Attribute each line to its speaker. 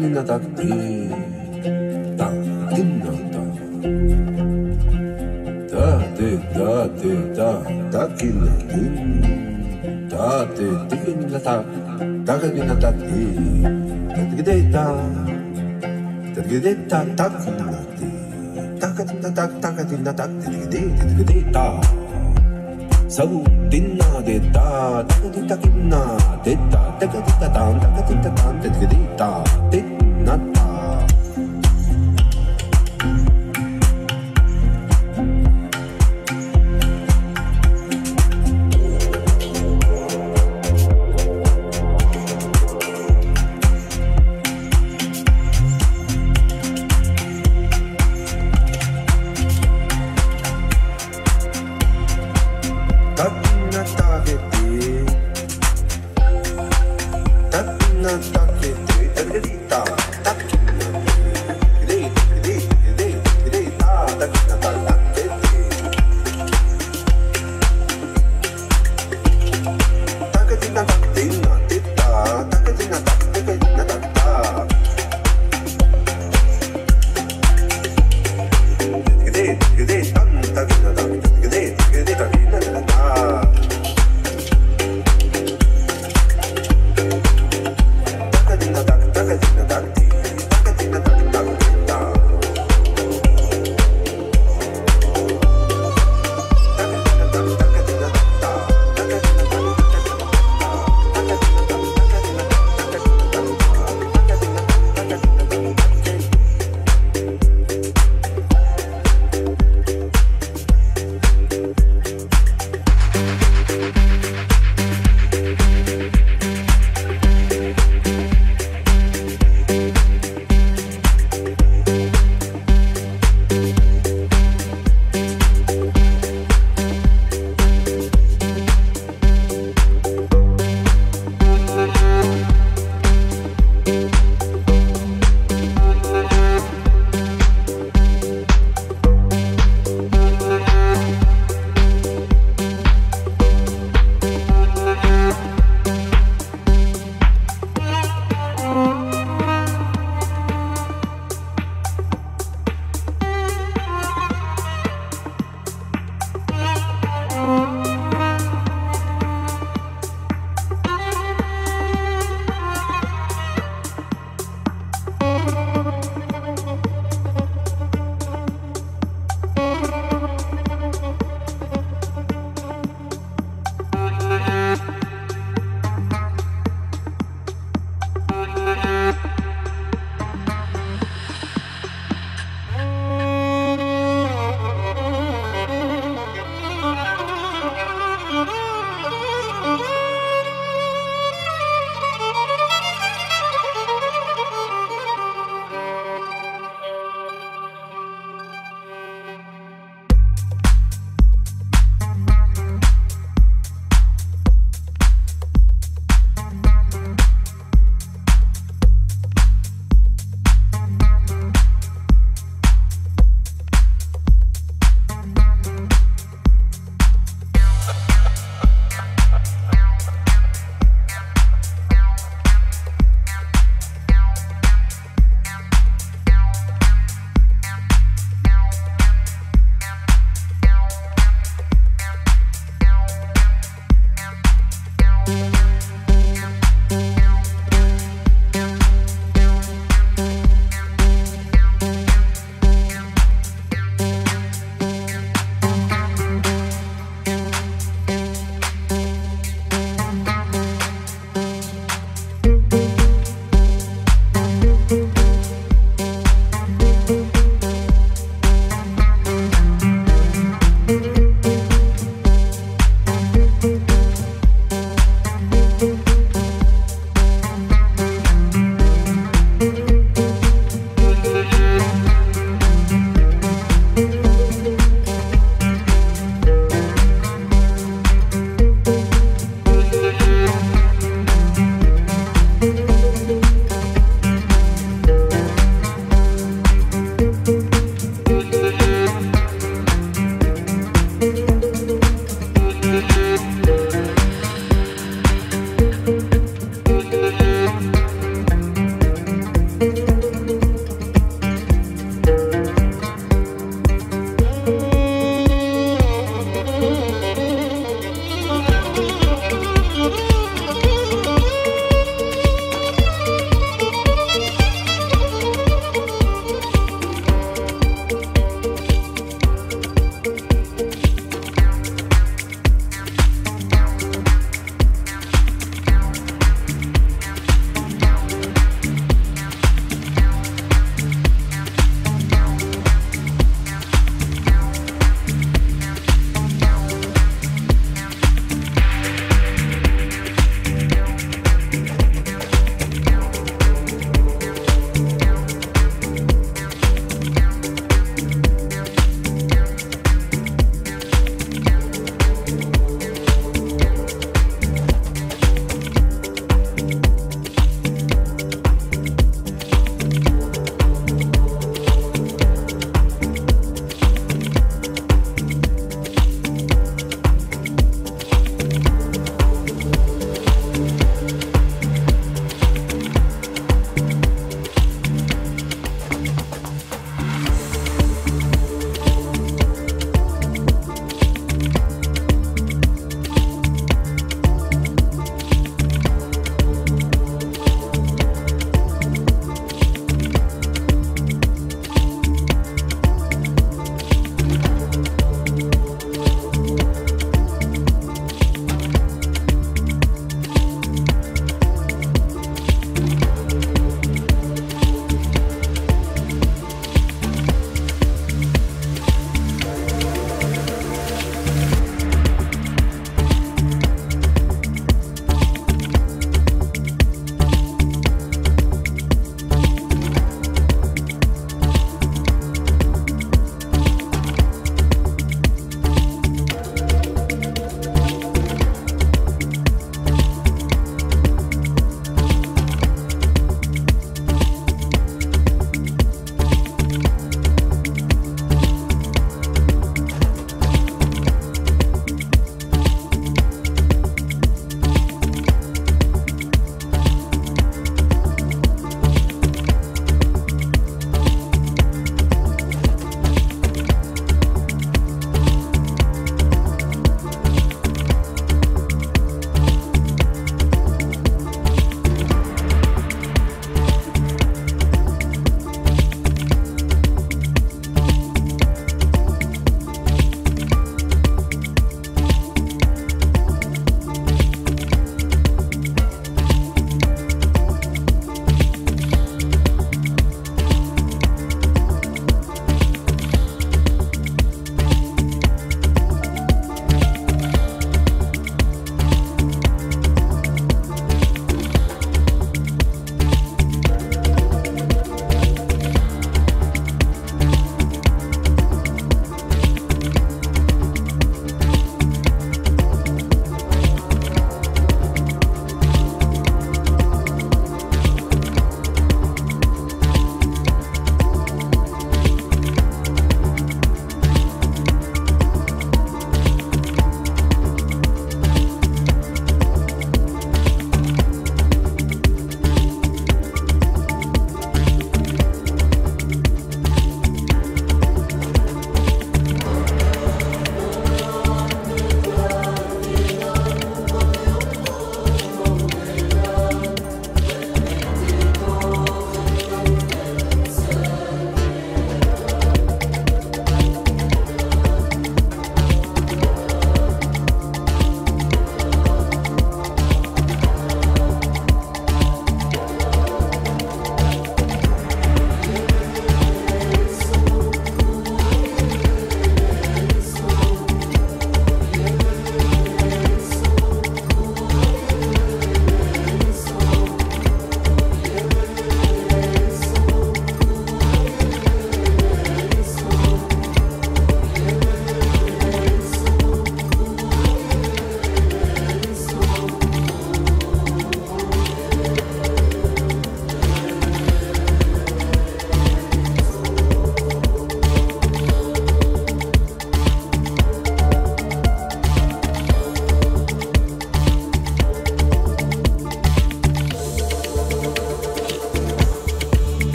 Speaker 1: Tanina da di da dinna da da de da de da da killa din da de dinna da da dinna da di da de da da de da da killa di da da da da dinna da di da de da sautina de ta, tagatita gimna, teta, tagatita tam, tagatita tam, tagatita,
Speaker 2: teta.